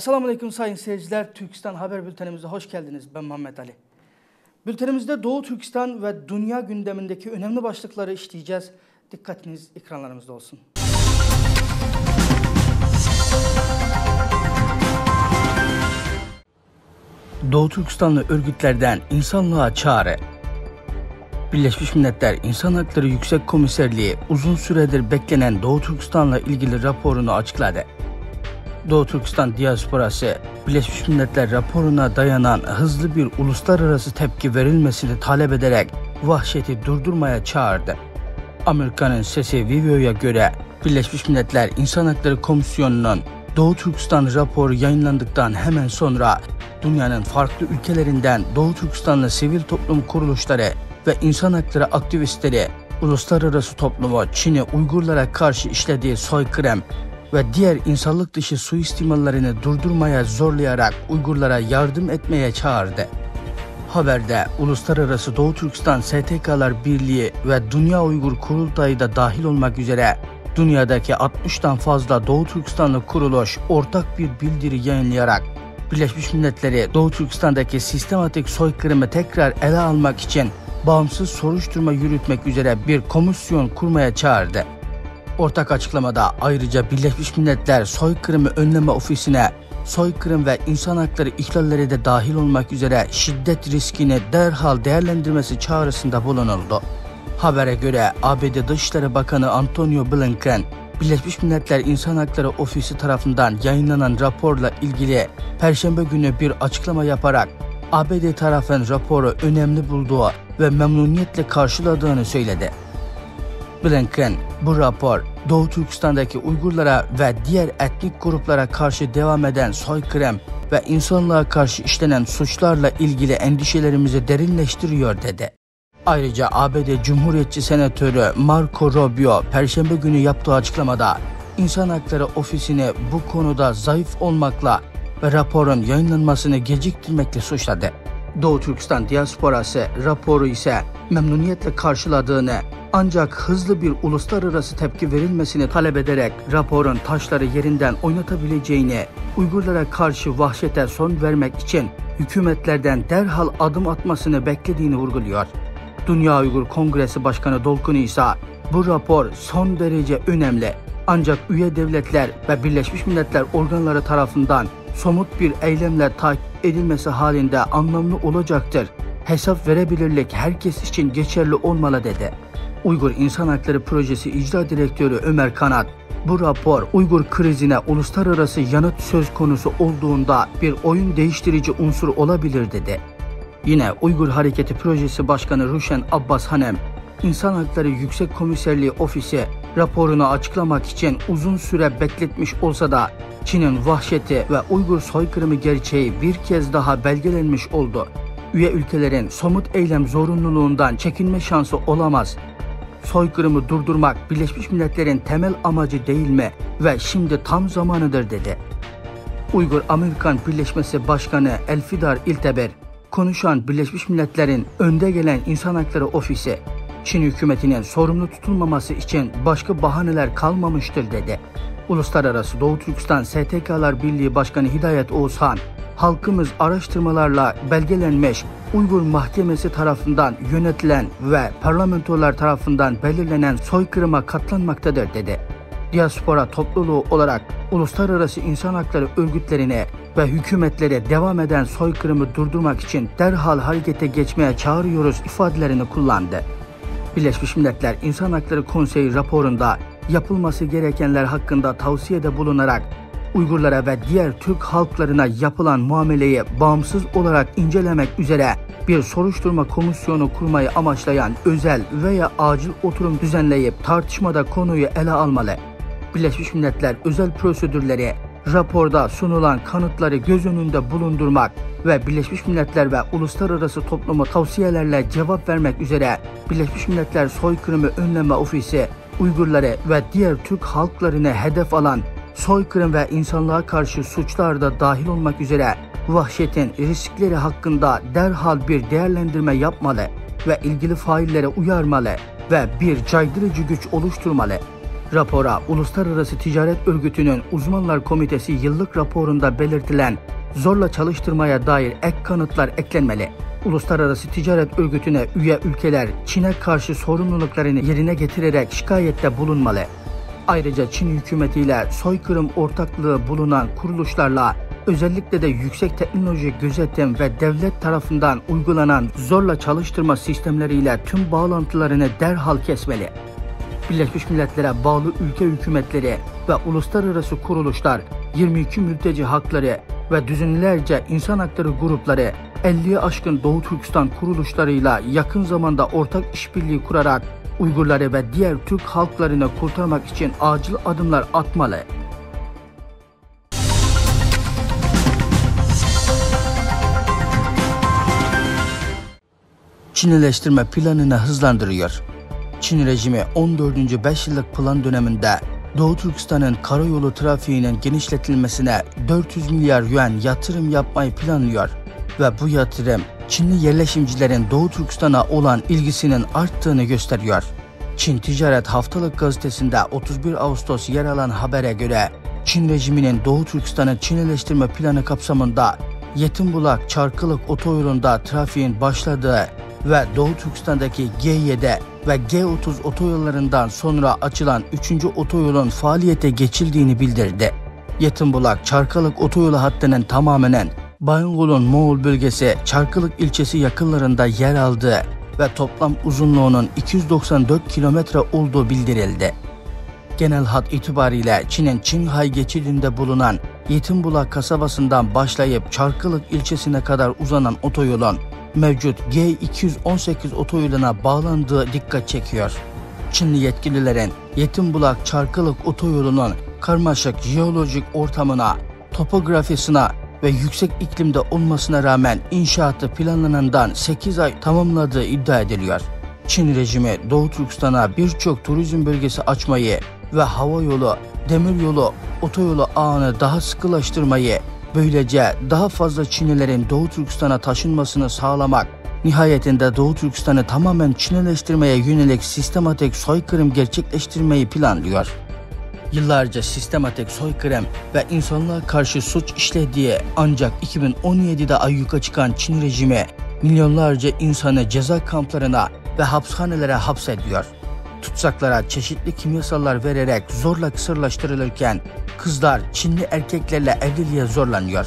Esselamu Aleyküm sayın seyirciler. Türkistan Haber Bültenimize hoş geldiniz. Ben Muhammed Ali. Bültenimizde Doğu Türkistan ve dünya gündemindeki önemli başlıkları işleyeceğiz. Dikkatiniz ekranlarımızda olsun. Doğu Türkistanlı örgütlerden insanlığa çağrı. Birleşmiş Milletler İnsan Hakları Yüksek Komiserliği uzun süredir beklenen Doğu Türkistan'la ilgili raporunu açıkladı. Doğu Türkistan diasporası Birleşmiş Milletler raporuna dayanan hızlı bir uluslararası tepki verilmesini talep ederek vahşeti durdurmaya çağırdı. Amerika'nın sesi Vivio'ya göre Birleşmiş Milletler İnsan Hakları Komisyonu'nun Doğu Türkistan raporu yayınlandıktan hemen sonra dünyanın farklı ülkelerinden Doğu Türkistanlı sivil toplum kuruluşları ve insan hakları aktivistleri uluslararası toplumu Çin'e Uygurlara karşı işlediği soykırım ve diğer insanlık dışı suistimallerini durdurmaya zorlayarak Uygurlara yardım etmeye çağırdı. Haberde Uluslararası Doğu Türkistan STK'lar Birliği ve Dünya Uygur Kurultayı da dahil olmak üzere dünyadaki 60'tan fazla Doğu Türkistanlı kuruluş ortak bir bildiri yayınlayarak Birleşmiş Milletleri Doğu Türkistan'daki sistematik soykırımı tekrar ele almak için bağımsız soruşturma yürütmek üzere bir komisyon kurmaya çağırdı. Ortak açıklamada ayrıca Birleşmiş Milletler Soykırımı Önleme Ofisi'ne soykırım ve insan hakları ihlalleri de dahil olmak üzere şiddet riskini derhal değerlendirmesi çağrısında bulunuldu. Habere göre ABD Dışişleri Bakanı Antonio Blinken, Birleşmiş Milletler İnsan Hakları Ofisi tarafından yayınlanan raporla ilgili Perşembe günü bir açıklama yaparak ABD tarafın raporu önemli bulduğu ve memnuniyetle karşıladığını söyledi. Blinken, bu rapor Doğu Türkistan'daki Uygurlara ve diğer etnik gruplara karşı devam eden soykırım ve insanlığa karşı işlenen suçlarla ilgili endişelerimizi derinleştiriyor dedi. Ayrıca ABD Cumhuriyetçi Senatörü Marco Rubio Perşembe günü yaptığı açıklamada İnsan Hakları Ofisi'ni bu konuda zayıf olmakla ve raporun yayınlanmasını geciktirmekle suçladı. Doğu Türkistan diasporası raporu ise memnuniyetle karşıladığını ancak hızlı bir uluslararası tepki verilmesini talep ederek raporun taşları yerinden oynatabileceğini, Uygurlara karşı vahşete son vermek için hükümetlerden derhal adım atmasını beklediğini vurguluyor. Dünya Uygur Kongresi Başkanı Dolkun İsa, bu rapor son derece önemli ancak üye devletler ve Birleşmiş Milletler organları tarafından somut bir eylemle takip edilmesi halinde anlamlı olacaktır. Hesap verebilirlik herkes için geçerli olmalı dedi. Uygur İnsan Hakları Projesi İcra Direktörü Ömer Kanat, bu rapor Uygur krizine uluslararası yanıt söz konusu olduğunda bir oyun değiştirici unsur olabilir dedi. Yine Uygur Hareketi Projesi Başkanı Ruşen Abbas Hanem, İnsan Hakları Yüksek Komiserliği Ofisi raporunu açıklamak için uzun süre bekletmiş olsa da Çin'in vahşeti ve Uygur soykırımı gerçeği bir kez daha belgelenmiş oldu. Üye ülkelerin somut eylem zorunluluğundan çekinme şansı olamaz. Soykırımı durdurmak Birleşmiş Milletler'in temel amacı değil mi ve şimdi tam zamanıdır dedi. Uygur Amerikan Birleşmesi Başkanı Elfidar İlteber, konuşan Birleşmiş Milletler'in önde gelen insan hakları ofisi, Çin hükümetinin sorumlu tutulmaması için başka bahaneler kalmamıştır dedi. Uluslararası Doğu Türkistan STK'lar Birliği Başkanı Hidayet Oğuzhan, halkımız araştırmalarla belgelenmiş Uygur Mahkemesi tarafından yönetilen ve parlamentolar tarafından belirlenen soykırıma katlanmaktadır dedi. Diaspora topluluğu olarak uluslararası insan hakları örgütlerine ve hükümetlere devam eden soykırımı durdurmak için derhal harekete geçmeye çağırıyoruz ifadelerini kullandı. Birleşmiş Milletler İnsan Hakları Konseyi raporunda yapılması gerekenler hakkında tavsiyede bulunarak Uygurlara ve diğer Türk halklarına yapılan muameleyi bağımsız olarak incelemek üzere bir soruşturma komisyonu kurmayı amaçlayan özel veya acil oturum düzenleyip tartışmada konuyu ele almalı. Birleşmiş Milletler özel prosedürleri, raporda sunulan kanıtları göz önünde bulundurmak ve Birleşmiş Milletler ve uluslararası toplumu tavsiyelerle cevap vermek üzere Birleşmiş Milletler Soykırımı Önleme Ofisi Uygurları ve diğer Türk halklarını hedef alan soykırım ve insanlığa karşı suçlar da dahil olmak üzere vahşetin riskleri hakkında derhal bir değerlendirme yapmalı ve ilgili faillere uyarmalı ve bir caydırıcı güç oluşturmalı. Rapora Uluslararası Ticaret Örgütü'nün Uzmanlar Komitesi yıllık raporunda belirtilen zorla çalıştırmaya dair ek kanıtlar eklenmeli. Uluslararası Ticaret Örgütü'ne üye ülkeler Çin'e karşı sorumluluklarını yerine getirerek şikayette bulunmalı. Ayrıca Çin hükümetiyle soykırım ortaklığı bulunan kuruluşlarla özellikle de yüksek teknoloji gözetim ve devlet tarafından uygulanan zorla çalıştırma sistemleriyle tüm bağlantılarını derhal kesmeli. Birleşmiş Milletler'e bağlı ülke hükümetleri ve uluslararası kuruluşlar 22 mülteci hakları ve düzenlerce insan hakları grupları 50'ye aşkın Doğu Türkistan kuruluşlarıyla yakın zamanda ortak işbirliği kurarak Uygurları ve diğer Türk halklarını kurtarmak için acil adımlar atmalı. Çinileştirme planını hızlandırıyor. Çin rejimi 14. 5 yıllık plan döneminde Doğu Türkistan'ın karayolu trafiğinin genişletilmesine 400 milyar yuan yatırım yapmayı planlıyor ve bu yatırım Çinli yerleşimcilerin Doğu Türkistan'a olan ilgisinin arttığını gösteriyor. Çin Ticaret Haftalık Gazetesi'nde 31 Ağustos yer alan habere göre Çin rejiminin Doğu Türkistan'ı Çinileştirme planı kapsamında Yetimbulak Çarkılık otoyolunda trafiğin başladığı ve Doğu Türkistan'daki G7 ve G30 otoyollarından sonra açılan 3. otoyolun faaliyete geçildiğini bildirdi. Yetimbulak Çarkılık otoyolu hattının tamamen Bayangol'un Moğol bölgesi Çarkılık ilçesi yakınlarında yer aldığı ve toplam uzunluğunun 294 kilometre olduğu bildirildi. Genel hat itibariyle Çin'in Çinhay geçidinde bulunan Yetimbulak kasabasından başlayıp Çarkılık ilçesine kadar uzanan otoyolun mevcut G218 otoyoluna bağlandığı dikkat çekiyor. Çinli yetkililerin Yetimbulak Çarkılık otoyolunun karmaşık jeolojik ortamına, topografisine ve yüksek iklimde olmasına rağmen inşaatı planlanandan 8 ay tamamladığı iddia ediliyor. Çin rejimi Doğu Türkistan'a birçok turizm bölgesi açmayı ve hava yolu, demir yolu, otoyolu ağını daha sıkılaştırmayı, böylece daha fazla Çinlilerin Doğu Türkistan'a taşınmasını sağlamak, nihayetinde Doğu Türkistan'ı tamamen Çinleştirmeye yönelik sistematik soykırım gerçekleştirmeyi planlıyor yıllarca sistematik soykırım ve insanlığa karşı suç işlediği ancak 2017'de ayyuka çıkan Çin rejimi milyonlarca insanı ceza kamplarına ve hapishanelere hapsediyor. Tutsaklara çeşitli kimyasallar vererek zorla kısırlaştırılırken kızlar Çinli erkeklerle evliliğe zorlanıyor.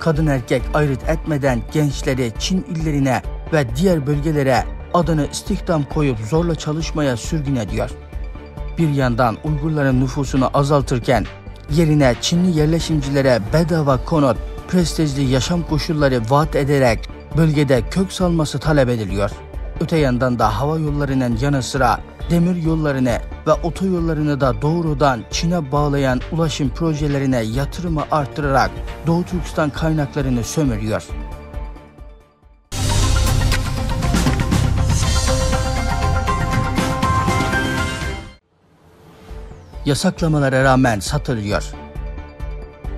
Kadın erkek ayrıt etmeden gençleri Çin illerine ve diğer bölgelere adını istihdam koyup zorla çalışmaya sürgün ediyor bir yandan Uygurların nüfusunu azaltırken yerine Çinli yerleşimcilere bedava konut, prestijli yaşam koşulları vaat ederek bölgede kök salması talep ediliyor. Öte yandan da hava yollarının yanı sıra demir yollarını ve otoyollarını da doğrudan Çin'e bağlayan ulaşım projelerine yatırımı arttırarak Doğu Türkistan kaynaklarını sömürüyor. Yasaklamalara rağmen satılıyor.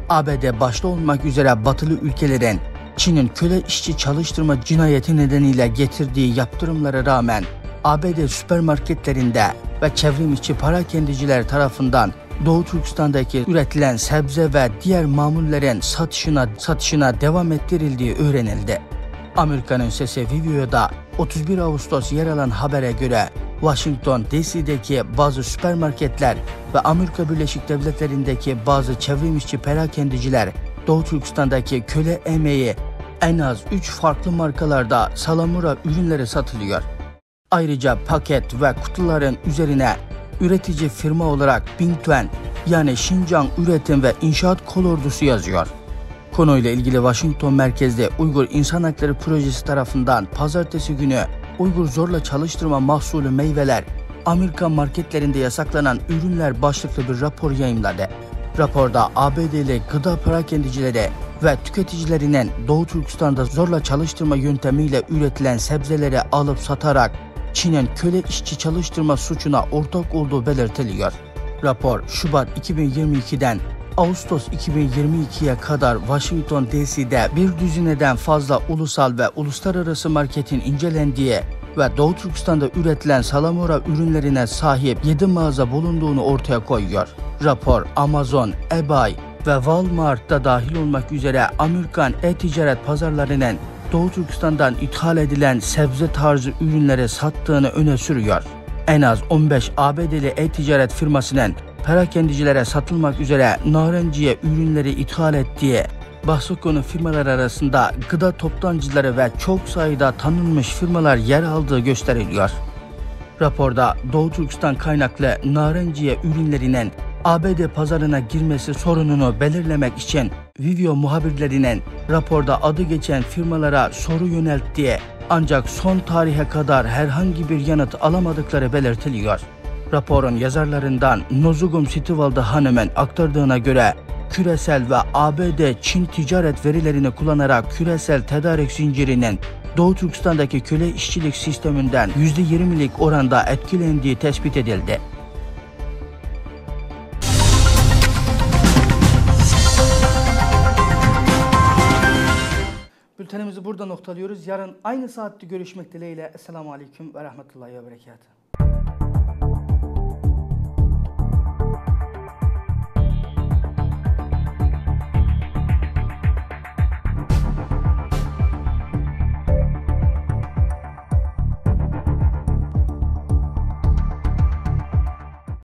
ABD başta olmak üzere batılı ülkelerin Çin'in köle işçi çalıştırma cinayeti nedeniyle getirdiği yaptırımlara rağmen ABD süpermarketlerinde ve çevrim içi para kendiciler tarafından Doğu Türkistan'daki üretilen sebze ve diğer mamullerin satışına satışına devam ettirildiği öğrenildi. Amerika'nın sesi videoda 31 Ağustos yer alan habere göre Washington DC'deki bazı süpermarketler ve Amerika Birleşik Devletleri'ndeki bazı çevrimçi perakendiciler Doğu Türkistan'daki köle emeği en az 3 farklı markalarda salamura ürünleri satılıyor. Ayrıca paket ve kutuların üzerine üretici firma olarak Bingtuen yani Xinjiang Üretim ve İnşaat Kolordusu yazıyor. Konuyla ilgili Washington merkezli Uygur İnsan Hakları Projesi tarafından pazartesi günü Uygur zorla çalıştırma mahsulü meyveler, Amerika marketlerinde yasaklanan ürünler başlıklı bir rapor yayımladı. Raporda ABD'li gıda perakendicileri ve tüketicilerinin Doğu Türkistan'da zorla çalıştırma yöntemiyle üretilen sebzeleri alıp satarak Çin'in köle işçi çalıştırma suçuna ortak olduğu belirtiliyor. Rapor Şubat 2022'den Ağustos 2022'ye kadar Washington DC'de bir düzineden fazla ulusal ve uluslararası marketin incelendiği ve Doğu Türkistan'da üretilen salamura ürünlerine sahip 7 mağaza bulunduğunu ortaya koyuyor. Rapor Amazon, eBay ve Walmart'ta dahil olmak üzere Amerikan e-ticaret pazarlarının Doğu Türkistan'dan ithal edilen sebze tarzı ürünleri sattığını öne sürüyor. En az 15 ABD'li e-ticaret firmasının perakendicilere satılmak üzere narenciye ürünleri ithal ettiği bahsi firmalar arasında gıda toptancıları ve çok sayıda tanınmış firmalar yer aldığı gösteriliyor. Raporda Doğu Türkistan kaynaklı narenciye ürünlerinin ABD pazarına girmesi sorununu belirlemek için Vivio muhabirlerinin raporda adı geçen firmalara soru yönelttiği ancak son tarihe kadar herhangi bir yanıt alamadıkları belirtiliyor. Raporun yazarlarından Nozugum Sitivalda Hanım'ın aktardığına göre küresel ve ABD Çin ticaret verilerini kullanarak küresel tedarik zincirinin Doğu Türkistan'daki köle işçilik sisteminden %20'lik oranda etkilendiği tespit edildi. Bültenimizi burada noktalıyoruz. Yarın aynı saatte görüşmek dileğiyle. Esselamu Aleyküm ve Rahmetullahi ve Berekatuhu.